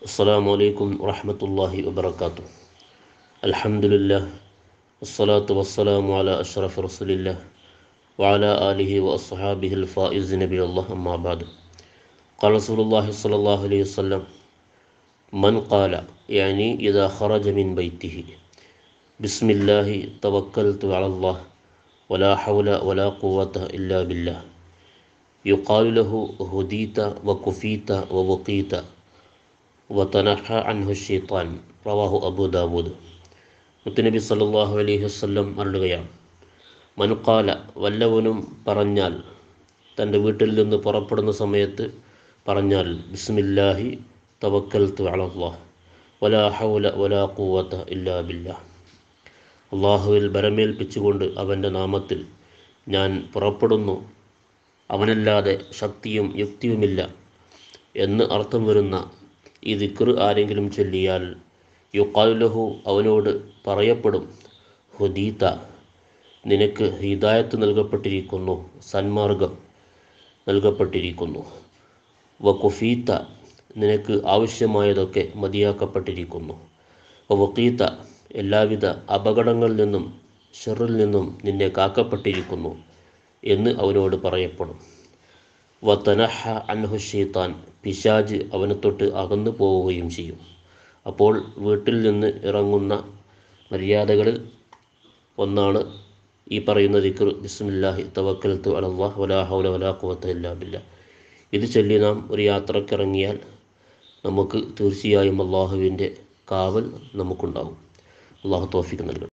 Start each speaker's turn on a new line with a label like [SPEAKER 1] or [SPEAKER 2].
[SPEAKER 1] السلام عليكم ورحمة الله وبركاته. الحمد لله والصلاة والسلام على أشرف رسول الله وعلى آله وأصحابه الفائز نبي الله أما بعد. قال رسول الله صلى الله عليه وسلم من قال يعني إذا خرج من بيته. بسم الله توكلت على الله ولا حول ولا قوة إلا بالله. يقال له هديت وكفيت ووقيت വതനഹ അൻഹു ഷീത്താൻ റവാഹു അബു ദാവൂദ്. മുത്തുനബി സല്ലാഹു അലൈഹി വസ്ലം അരുളുകയാണ്. മനുക്കാല വല്ലവനും പറഞ്ഞാൽ തന്റെ വീട്ടിൽ നിന്ന് പുറപ്പെടുന്ന സമയത്ത് പറഞ്ഞാൽ ബിസ്മില്ലാഹി തവക്കൽ തു അലല്ലാഹ് വലാ ഹൗല വലാ കൂവത്ത ഇല്ലാ ബില്ല. അള്ളാഹുവിൽ ബരമേൽപ്പിച്ചുകൊണ്ട് അവന്റെ നാമത്തിൽ ഞാൻ പുറപ്പെടുന്നു. അവനല്ലാതെ ശക്തിയും യുക്തിയുമില്ല എന്ന് അർത്ഥം വരുന്ന ഈ ദിക്ർ ആരെങ്കിലും ചൊല്ലിയാൽ യുക്കാലുലഹു അവനോട് പറയപ്പെടും ഹുദീത നിനക്ക് ഹിദായത്ത് നൽകപ്പെട്ടിരിക്കുന്നു സന്മാർഗം നൽകപ്പെട്ടിരിക്കുന്നു. വഖുഫീത്ത നിനക്ക് ആവശ്യമായതൊക്കെ മതിയാക്കപ്പെട്ടിരിക്കുന്നു. വക്കീത്ത എല്ലാവിധ അപകടങ്ങളിൽ നിന്നും ഷെറിൽ നിന്നും നിന്നെ കാക്കപ്പെട്ടിരിക്കുന്നു എന്ന് അവനോട് പറയപ്പെടും. വത്തനഹ അൻഹു ഷെയ്ത്താൻ പിശാജ് അവനെ തൊട്ട് അകന്നു പോവുകയും ചെയ്യും. അപ്പോൾ വീട്ടിൽ നിന്ന് ഇറങ്ങുന്ന മര്യാദകളിൽ ഒന്നാണ് ഈ പറയുന്ന ദിക്ർ ബിസ്മില്ലാഹി തവക്കലത്തു അലല്ലാഹ് വലാ ഹൗല വലാ കുവത്ത ഇല്ലാ ബില്ലാ. ഇത് ചൊല്ലി നാം ഒരു യാത്രക്കിറങ്ങിയാൽ നമുക്ക് തീർച്ചയായും അള്ളാഹുവിന്റെ കാവൽ നമുക്കുണ്ടാവും. അള്ളാഹു തോഫിക്ക് നൽകട്ടെ.